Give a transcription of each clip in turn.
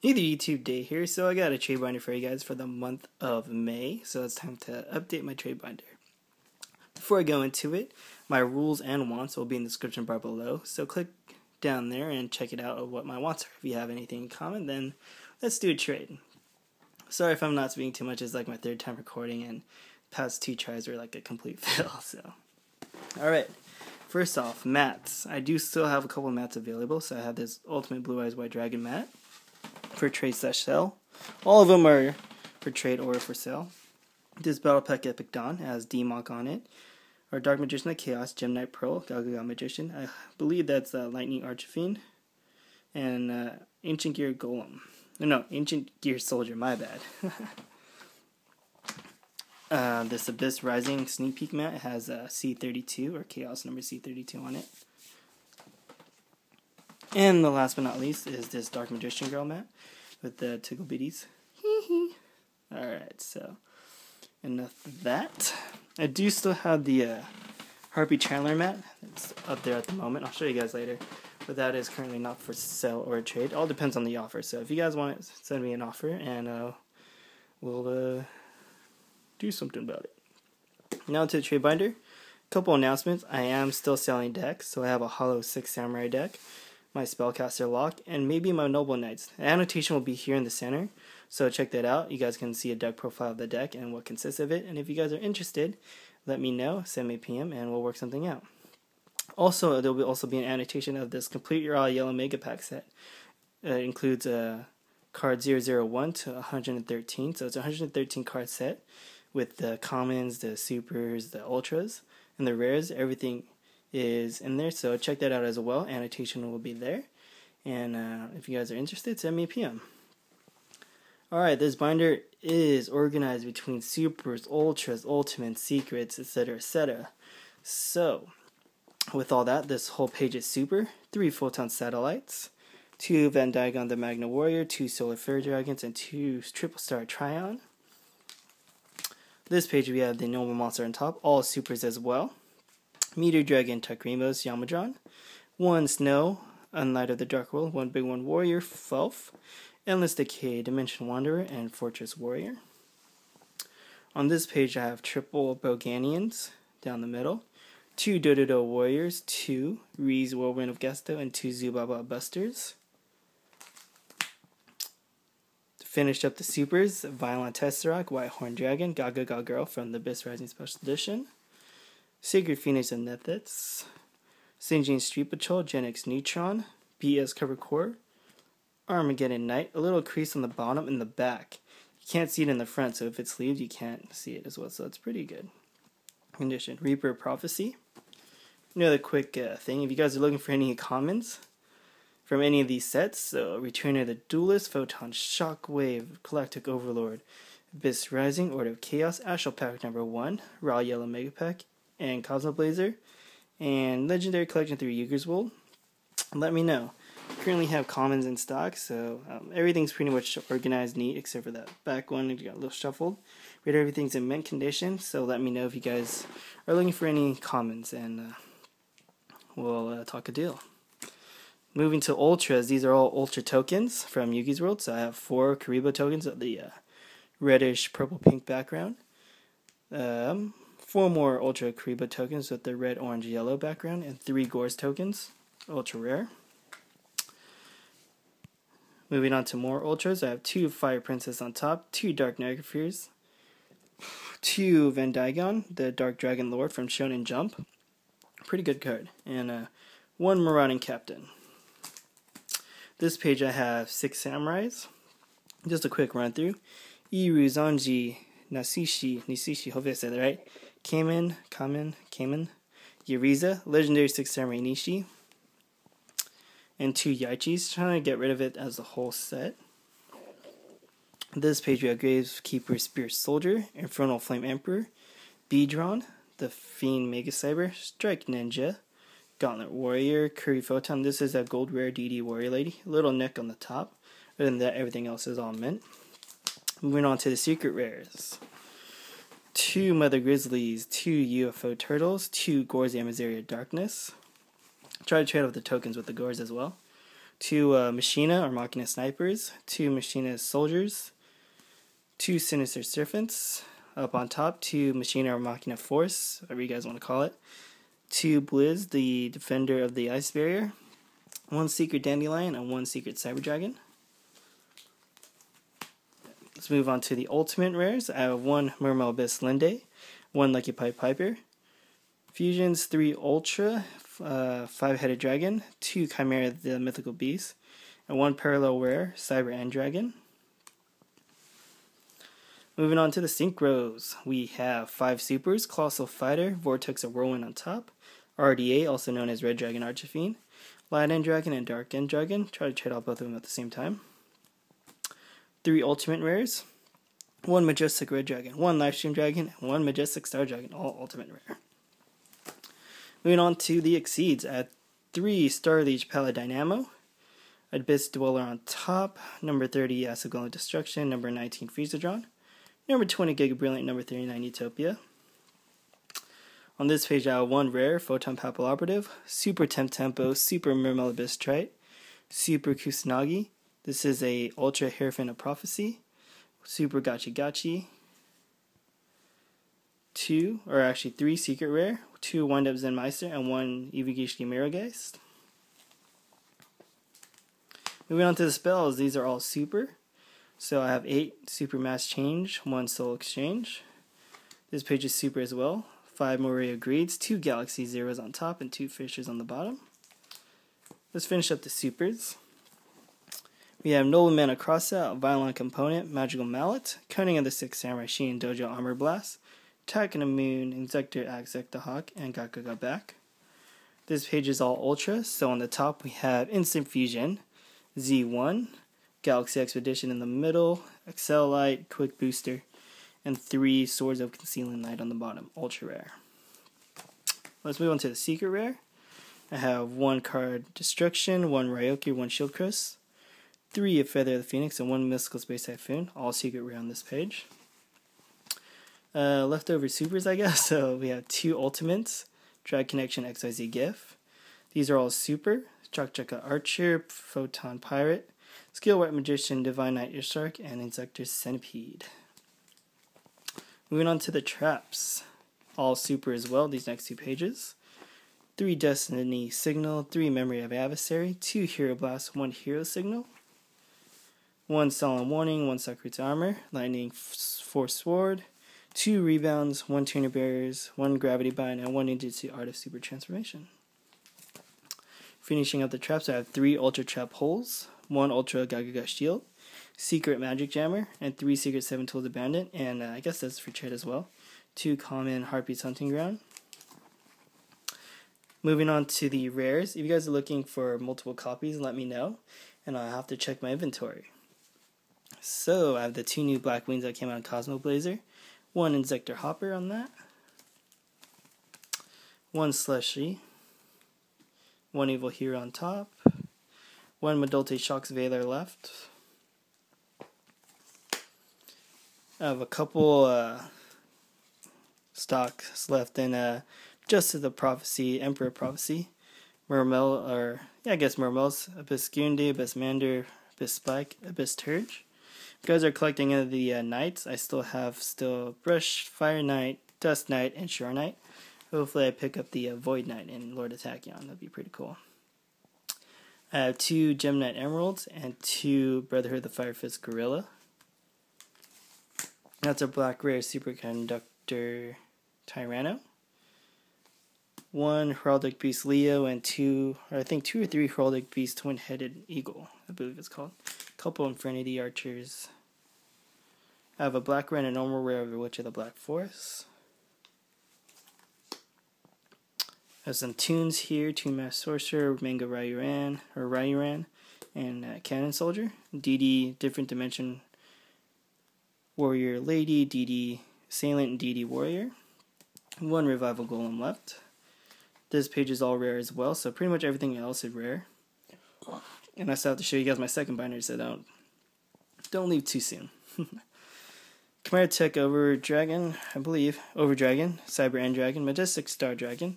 Either YouTube Dae here, so I got a trade binder for you guys for the month of May, so it's time to update my trade binder. Before I go into it, my rules and wants will be in the description bar below, so click down there and check it out of what my wants are. If you have anything in common, then let's do a trade. Sorry if I'm not speaking too much, it's like my third time recording, and past two tries were like a complete fail, so. Alright, first off, mats. I do still have a couple mats available, so I have this Ultimate Blue Eyes White Dragon mat for trade slash sell. All of them are for trade or for sale. This Battle Pack Epic Dawn has Demok on it. Our Dark Magician of Chaos, Gem Knight Pearl, Gagaga Magician. I believe that's uh, Lightning Archfiend. And uh, Ancient Gear Golem. No, no, Ancient Gear Soldier, my bad. uh, this Abyss Rising Sneak Peek mat has uh, C32 or Chaos number C32 on it. And the last but not least is this Dark Magician Girl mat with the tickle bitties. Alright, so enough of that. I do still have the uh, Harpie Channeler mat. It's up there at the moment. I'll show you guys later. But that is currently not for sale or trade. All depends on the offer. So if you guys want to send me an offer and uh, we'll uh, do something about it. Now to the trade binder. A Couple announcements. I am still selling decks. So I have a Hollow 6 Samurai deck my Spellcaster Lock, and maybe my Noble Knights. The annotation will be here in the center, so check that out. You guys can see a deck profile of the deck and what consists of it, and if you guys are interested, let me know, send me a PM, and we'll work something out. Also, there will also be an annotation of this Complete Your All Yellow Mega Pack set. Uh, it includes a card 001 to 113, so it's a 113 card set with the commons, the supers, the ultras, and the rares, everything is in there. So check that out as well. Annotation will be there. And uh, if you guys are interested, send me a PM. Alright, this binder is organized between supers, ultras, ultimates, secrets, etc., etc. So, with all that, this whole page is super. Three photon satellites, two Vandaigon the Magna Warrior, two Solar Flare Dragons, and two Triple Star Trion. This page we have the Noble Monster on top, all supers as well. Meteor Dragon Takrimos Yamadron, one Snow, Unlight of the Dark World, one Big One Warrior, Felf, Endless Decay, Dimension Wanderer, and Fortress Warrior. On this page, I have triple Boganians down the middle, two Dododo Warriors, two Reeze Whirlwind of Gusto, and two Zubaba Busters. Finished up the supers, Violent Tesseract, White Horn Dragon, Gaga Gaga Girl from the Abyss Rising Special Edition. Sacred Phoenix and Nephthys, Stygian Street Patrol, Genex Neutron, BS Cover Core, Armageddon Knight, a little crease on the bottom and the back. You can't see it in the front, so if it's sleeved, you can't see it as well, so it's pretty good. Condition Reaper Prophecy. Another quick uh, thing if you guys are looking for any commons from any of these sets, so Return of the Duelist, Photon Shockwave, Galactic Overlord, Abyss Rising, Order of Chaos, Astral Pack number 1, Raw Yellow Mega Pack, and Cosmoblazer, and Legendary Collection through Yugi's World. Let me know. currently have commons in stock, so um, everything's pretty much organized neat except for that back one. It got a little shuffled. But everything's in mint condition, so let me know if you guys are looking for any commons, and uh, we'll uh, talk a deal. Moving to ultras, these are all ultra tokens from Yugi's World. So I have four Kuriboh tokens of the uh, reddish purple pink background. Um, four more Ultra Kuriboh tokens with the red, orange, yellow background, and three Gorz tokens, ultra rare. Moving on to more ultras, I have two Fire Princess on top, two Dark Fears, two Vandaigon, the Dark Dragon Lord from Shonen Jump, pretty good card, and uh, one Marauding Captain. This page I have six samurais. Just a quick run through. Iru, Zanji, Nasishi, Nisishi, hopefully I said that right. Kamen, Kamen, Kamen, Yuriza, Legendary 6 Samurai Nishi, and two Yaichis. Trying to get rid of it as a whole set. This page we have Gravekeeper Spirit Soldier, Infernal Flame Emperor, Beedron, the Fiend Mega Cyber, Strike Ninja, Gauntlet Warrior, Curry Photon. This is a gold rare DD Warrior Lady. Little neck on the top. Other than that, everything else is all mint. Moving on to the secret rares two Mother Grizzlies, two UFO Turtles, two Gorz Amazaria Darkness. Try to trade off the tokens with the Gorz as well. two uh, Machina or Machina snipers, two Machina soldiers, two Sinister serpents. Up on top, two Machina or Machina force, whatever you guys want to call it. Two Blizz, the defender of the ice barrier. One secret Dandylion and one secret cyber dragon. Let's move on to the ultimate rares. I have one Mermail Abyss Linde, one Lucky Pipe Piper, Fusions, three Ultra, uh, five headed dragon, two Chimera the Mythical Beast, and one parallel rare, Cyber End Dragon. Moving on to the synchros, we have five supers Colossal Fighter, Vortex of Whirlwind on top, RDA, also known as Red Dragon Archfiend, Light End Dragon, and Dark End Dragon. Try to trade off both of them at the same time. Three Ultimate Rares, one Majestic Red Dragon, one Life Stream Dragon, and one Majestic Star Dragon, all Ultimate Rare. Moving on to the Exceeds. At 3 Star Starliege Paladynamo, Abyss Dweller on top, number 30 Acid Golem Destruction, number 19 Freezadon, number 20 Giga Brilliant, number 39 Utopia. On this page I have one rare, Photon Papilloperative, Super Temp Tempo, Super Mermail Abysstrite, Super Kusanagi. This is a Ultra Hierophant of Prophecy, Super Gachi Gachi, two, or actually three Secret Rare, two Wind Up Zen Meister, and one Evigishki Mirrorgeist. Moving on to the spells, these are all super. So I have eight super mass change, one soul exchange. This page is super as well. Five Moria Greeds, two Galaxy Zeros on top, and two Fishers on the bottom. Let's finish up the supers. We have Noble Mana Crossout, Violent Component, Magical Mallet, Cunning of the Six Samurai Sheen Dojo Armor Blast, Attacking the Moon, Inzektor Axek the Hawk, and got back. This page is all Ultra, so on the top we have Instant Fusion, Z1, Galaxy Expedition in the middle, Excel Light, Quick Booster, and three Swords of Concealing Light on the bottom, Ultra Rare. Let's move on to the Secret Rare. I have one card Destruction, one Raigeki, one Shield Crush, three of Feather of the Phoenix, and one Mystical Space Typhoon, all secret rare on this page. Uh, leftover supers, I guess. So we have two ultimates, Drag Connection XYZ GIF. These are all super. Chuck Chaka Archer, Photon Pirate, Skill White Magician, Divine Knight Ishzark, and Inzektor Centipede. Moving on to the traps. All super as well, these next two pages. Three Destiny Signal, three Memory of Adversary, two Hero Blast, one Hero Signal, one Solemn Warning, one Sakuretsu Armor, Lightning Force Sword, two Rebounds, one Tuner Barriers, one Gravity Bind, and one Ninjutsu Art of Super Transformation. Finishing up the traps, I have three Ultra Trap Holes, one Ultra Gagaga Shield, Secret Magic Jammer, and three Secret Seven Tools Bandit, and uh, I guess that's for trade as well. Two Common Harpies Hunting Ground. Moving on to the rares. If you guys are looking for multiple copies, let me know, and I'll have to check my inventory. So I have the two new black wings that came out of Cosmo Blazer. One Inzektor Hopper on that. One Slushy. One Evil Hero on top. One Madolte Shocks Veiler left. I have a couple uh, stocks left in uh, Justice of Prophecy, Emperor Prophecy. Mermail, or yeah, I guess Mermails, Abyss Gundi, Abyss Mander, Abyss Spike, Abyss Turge. Guys are collecting the uh, knights, I still have still Brush, Fire Knight, Dust Knight, and Shore Knight. Hopefully I pick up the uh, Void Knight and Lord of Tachyon. That'd be pretty cool. I have two Gem Knight Emeralds and two Brotherhood of the Fire Fist Gorilla. That's a black rare superconductor Tyranno. One Heraldic Beast Leo and two, I think two or three Heraldic Beast Twin Headed Eagle, I believe it's called couple Infinity Archers. I have a black red and normal rare of the Witch of the Black Forest. I have some tunes here, Toon Master Sorcerer, Manga Ryuran, or Ryuran, and uh, Cannon Soldier. DD Different Dimension Warrior Lady, DD Salient, DD Warrior. One Revival Golem left. This page is all rare as well, so pretty much everything else is rare. And I still have to show you guys my second binder, so don't don't leave too soon. Chimera Tech Over Dragon, I believe. Over Dragon, Cyber End Dragon, Majestic Star Dragon,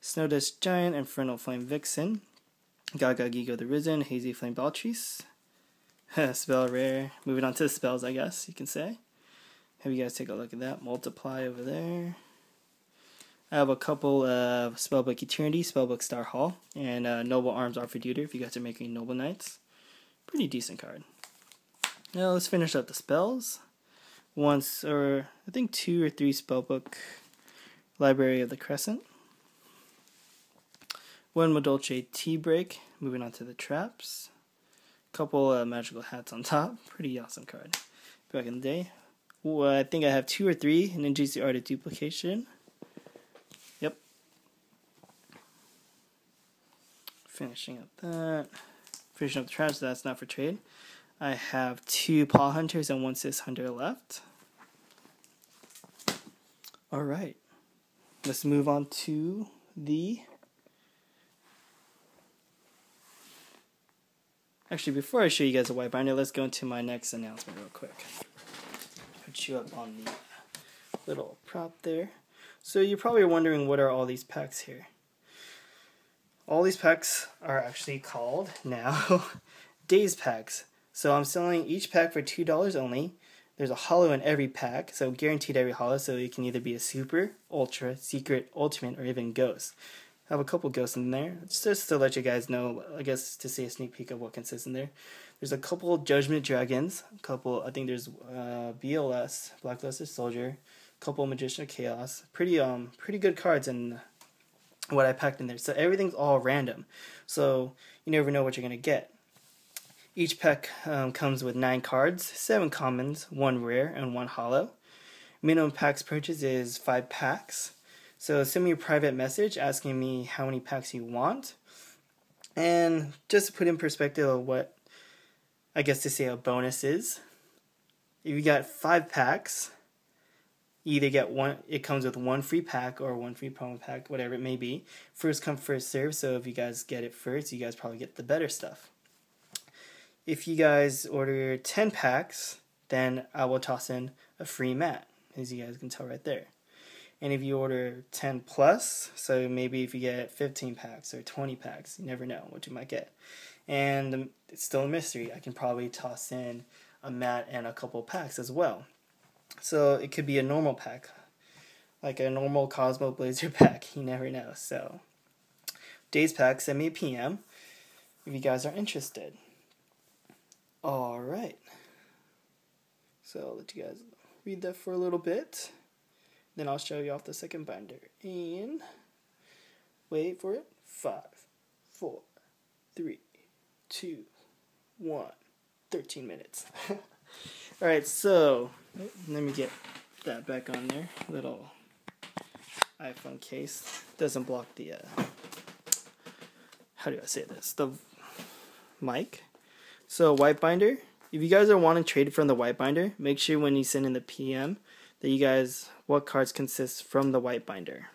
Snowdust Giant, Infernal Flame Vixen, Gaga Gigo the Risen, Hazy Flame Baltrice. spell rare. Moving on to the spells, I guess you can say. Have you guys take a look at that. Multiply over there. I have a couple of Spellbook Eternity, Spellbook Star Hall, and uh, Noble Arms Arthur if you guys are making Noble Knights. Pretty decent card. Now let's finish up the spells. Once, or I think two or three Spellbook Library of the Crescent. One Madolche Tea Break, moving on to the traps. Couple uh, magical hats on top. Pretty awesome card. Back in the day. Well, I think I have two or three Ninja's Art of Duplication. Finishing up that. Finishing up the traps, that's not for trade. I have two Paw Hunters and one Sis Hunter left. Alright. Let's move on to the Actually, before I show you guys a white binder, let's go into my next announcement real quick. Put you up on the little prop there. So you're probably wondering what are all these packs here. All these packs are actually called now Dae's Packs. So I'm selling each pack for $2 only. There's a holo in every pack, so guaranteed every holo, so it can either be a super, ultra, secret, ultimate, or even ghost I have a couple ghosts in there. Just to let you guys know, I guess, to see a sneak peek of what consists in there. There's a couple Judgment Dragons, a couple, I think there's uh, BLS, Black Luster Soldier, couple Magician of Chaos. Pretty, um, pretty good cards in what I packed in there. So everything's all random. So you never know what you're going to get. Each pack um, comes with 9 cards, 7 commons, 1 rare, and 1 hollow. Minimum packs purchase is 5 packs. So send me a private message asking me how many packs you want. And just to put in perspective of what I guess to say a bonus is, if you got five packs, either get one it comes with one free pack or one free promo pack, whatever it may be. First come, first serve, so if you guys get it first, you guys probably get the better stuff. If you guys order 10 packs, then I will toss in a free mat, as you guys can tell right there. And if you order 10 plus, so maybe if you get 15 packs or 20 packs, you never know what you might get. And um, it's still a mystery. I can probably toss in a mat and a couple packs as well. So it could be a normal pack, like a normal Cosmo Blazer pack. You never know. So, Dae's pack, send me a PM if you guys are interested. All right. So I'll let you guys read that for a little bit. Then I'll show you off the second binder. And wait for it. Five, four, three, two, one. 13 minutes. Alright, so let me get that back on there. Little iPhone case. Doesn't block the, uh, how do I say this? The mic. So, white binder. If you guys are wanting to trade from the white binder, make sure when you send in the PM that you guys what cards consist from the white binder.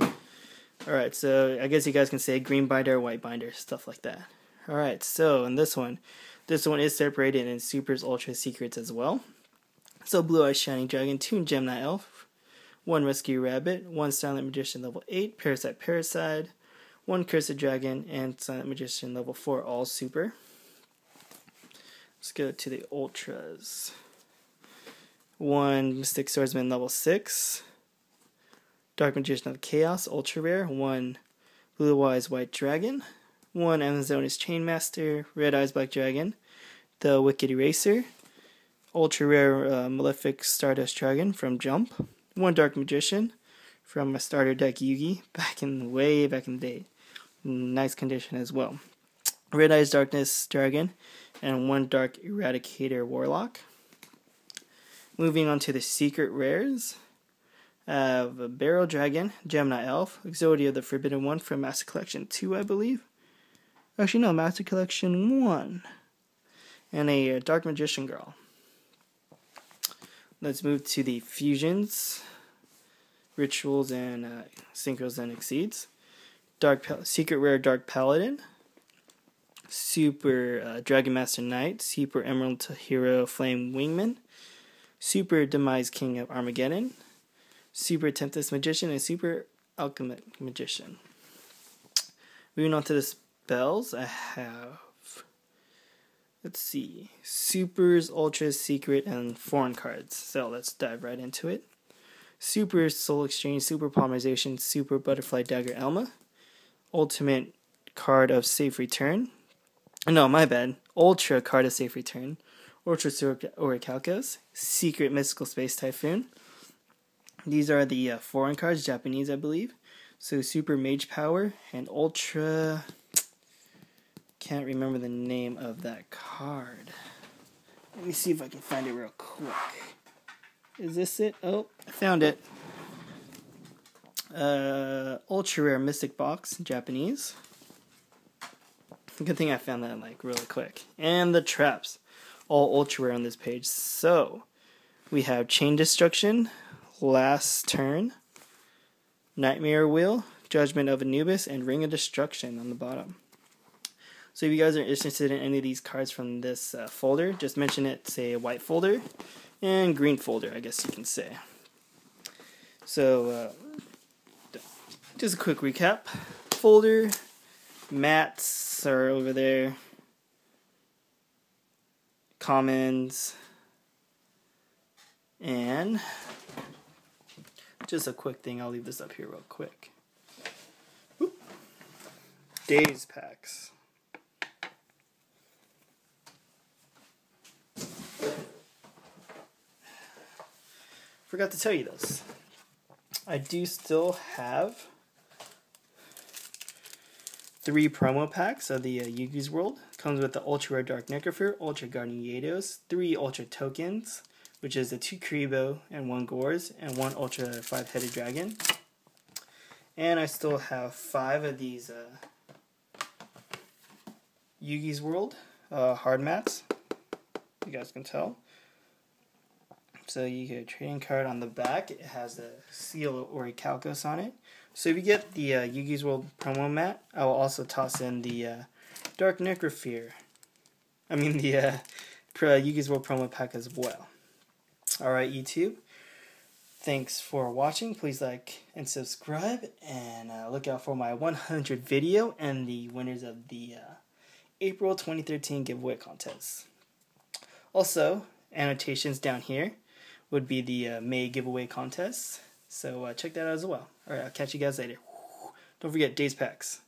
Alright, so I guess you guys can say green binder, white binder, stuff like that. Alright, so in this one, this one is separated in Supers, Ultra, Secrets as well. So Blue Eyes Shining Dragon, two Gemini Elf, one Rescue Rabbit, one Silent Magician level 8, Parasite Paracide, one Cursed Dragon, and Silent Magician level 4, all super. Let's go to the Ultras one Mystic Swordsman level 6, Dark Magician of Chaos, ultra rare, one Blue Eyes White Dragon, one Amazoness Chainmaster, Red Eyes Black Dragon, the Wicked Eraser, ultra rare uh, Malefic Stardust Dragon from Jump, one Dark Magician from a starter deck Yugi back in way back in the day. Nice condition as well. Red Eyes Darkness Dragon, and one Dark Eradicator Warlock. Moving on to the secret rares. Of a Barrel Dragon, Gemini Elf, Exodia the Forbidden One from Master Collection 2, I believe. Actually, no, Master Collection 1. And a uh, Dark Magician Girl. Let's move to the fusions, rituals, and uh, synchros and exceeds. Dark Pal- Secret Rare Dark Paladin, Super uh, Dragon Master Knight, Super Emerald Hero Flame Wingman, Super Demise King of Armageddon, Super Tempest Magician, and Super Alchemic Magician. Moving on to this spells, I have. Let's see. Supers, Ultras, Secret, and Foreign cards. So let's dive right into it. Super Soul Exchange, Super Polymerization, Super Butterfly Dagger Elma. Ultimate card of Safe Return. No, my bad. Ultra card of Safe Return. Ultra Orichalcos. Secret Mystical Space Typhoon. These are the uh, foreign cards, Japanese, I believe. So Super Mage Power and Ultra. Can't remember the name of that card. Let me see if I can find it real quick. Is this it? Oh, I found it. Uh, ultra rare Mystic Box, Japanese. Good thing I found that like really quick. And the traps, all ultra rare on this page. So we have Chain Destruction, Last Turn, Nightmare Wheel, Judgment of Anubis, and Ring of Destruction on the bottom. So if you guys are interested in any of these cards from this uh, folder, just mention it, say white folder, and green folder, I guess you can say. So, uh, just a quick recap. Folder, mats are over there, commons, and just a quick thing, I'll leave this up here real quick. Dae's packs. Forgot to tell you this. I do still have three promo packs of the uh, Yugi's World. Comes with the Ultra Rare Dark Necrofear, Ultra Guardian Yados, three Ultra Tokens, which is the two Kuriboh and one Gorz, and one Ultra Five Headed Dragon. And I still have five of these uh, Yugi's World uh, hard mats. You guys can tell. So you get a trading card on the back. It has a seal of Orichalcos on it. So if you get the uh, Yugi's World promo mat, I will also toss in the uh, Dark Necrofear. I mean the uh, Yugi's World promo pack as well. Alright, YouTube. Thanks for watching. Please like and subscribe. And uh, look out for my 100 video and the winners of the uh, April 2013 giveaway contest. Also, annotations down here would be the uh, May giveaway contest. So uh, check that out as well. All right, I'll catch you guys later. Don't forget, Dae's packs.